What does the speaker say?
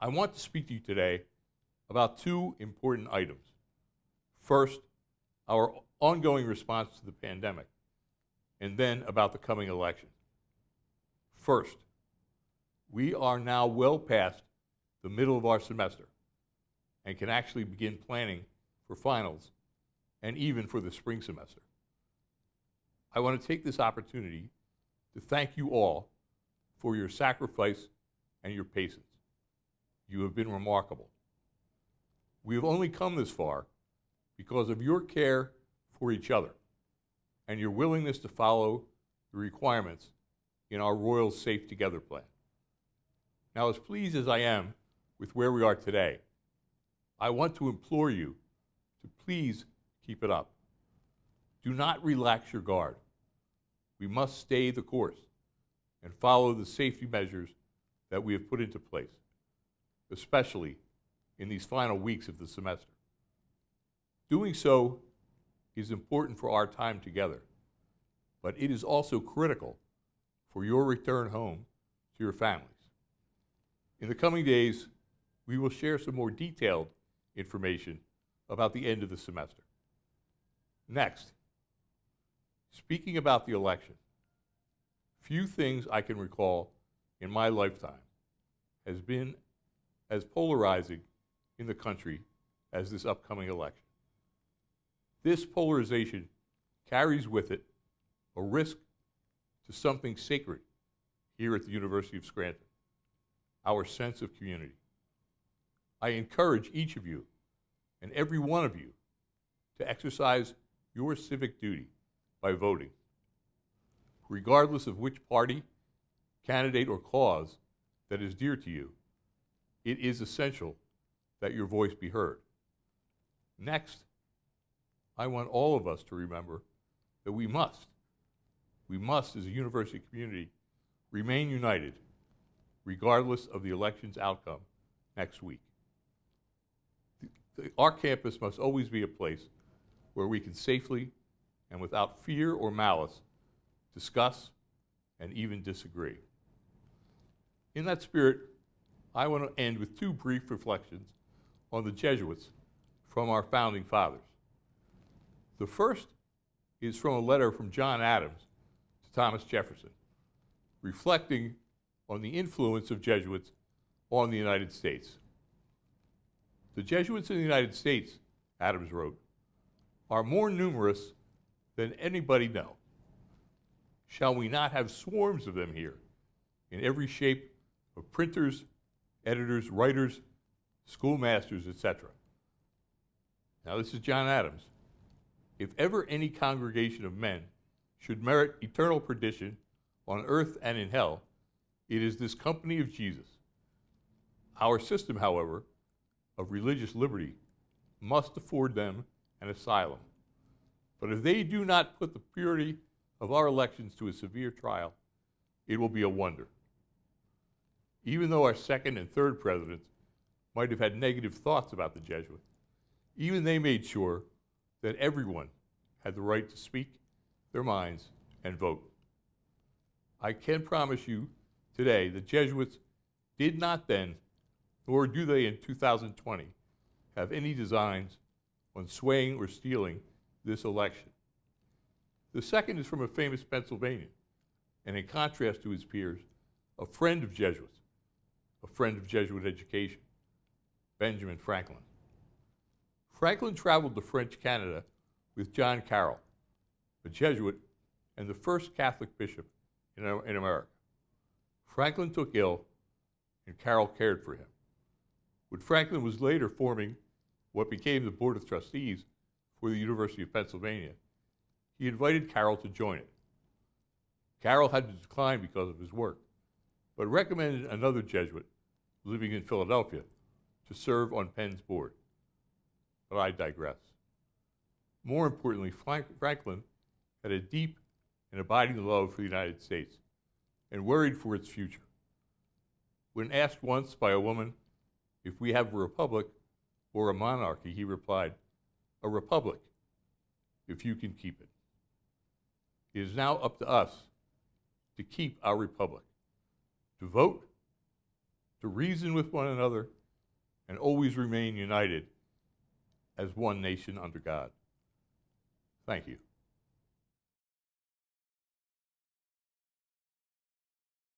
I want to speak to you today about two important items. First, our ongoing response to the pandemic, and then about the coming election. First, we are now well past the middle of our semester and can actually begin planning for finals and even for the spring semester. I want to take this opportunity to thank you all for your sacrifice and your patience. You have been remarkable. We have only come this far because of your care for each other and your willingness to follow the requirements in our Royal Safe Together plan. Now, as pleased as I am with where we are today, I want to implore you to please keep it up. Do not relax your guard. We must stay the course and follow the safety measures that we have put into place, especially in these final weeks of the semester. Doing so is important for our time together, but it is also critical for your return home to your families. In the coming days, we will share some more detailed information about the end of the semester. Next, speaking about the election, few things I can recall in my lifetime has been as polarizing in the country as this upcoming election. This polarization carries with it a risk to something sacred here at the University of Scranton, our sense of community. I encourage each of you and every one of you to exercise your civic duty by voting, regardless of which party, candidate, or cause that is dear to you. It is essential that your voice be heard. Next, I want all of us to remember that we must, we must, as a university community, remain united regardless of the election's outcome next week. The, the, our campus must always be a place where we can safely and without fear or malice discuss and even disagree. In that spirit, I want to end with two brief reflections on the Jesuits from our founding fathers. The first is from a letter from John Adams to Thomas Jefferson, reflecting on the influence of Jesuits on the United States. The Jesuits in the United States, Adams wrote, are more numerous than anybody know. Shall we not have swarms of them here, in every shape of printers, editors, writers, schoolmasters, etc.? Now, this is John Adams. If ever any congregation of men should merit eternal perdition on earth and in hell, it is this company of Jesus. Our system, however, of religious liberty must afford them an asylum. But if they do not put the purity of our elections to a severe trial, it will be a wonder. Even though our second and third presidents might have had negative thoughts about the Jesuits, even they made sure that everyone had the right to speak their minds and vote. I can promise you today the Jesuits did not then, nor do they in 2020, have any designs on swaying or stealing this election. The second is from a famous Pennsylvanian, and in contrast to his peers, a friend of Jesuits, a friend of Jesuit education, Benjamin Franklin. Franklin traveled to French Canada with John Carroll, a Jesuit and the first Catholic bishop in, in America. Franklin took ill, and Carroll cared for him. When Franklin was later forming what became the Board of Trustees for the University of Pennsylvania, he invited Carroll to join it. Carroll had to decline because of his work, but recommended another Jesuit living in Philadelphia to serve on Penn's board. But I digress. More importantly, Franklin had a deep and abiding love for the United States and worried for its future. When asked once by a woman if we have a republic or a monarchy, he replied, A republic, if you can keep it. It is now up to us to keep our republic, to vote, to reason with one another, and always remain united as one nation under God. Thank you.